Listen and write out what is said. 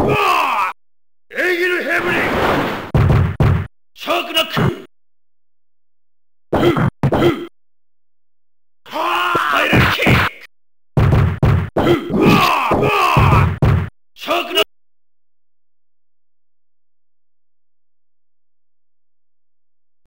エーギル・ヘブリンシャークナック